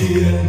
Yeah.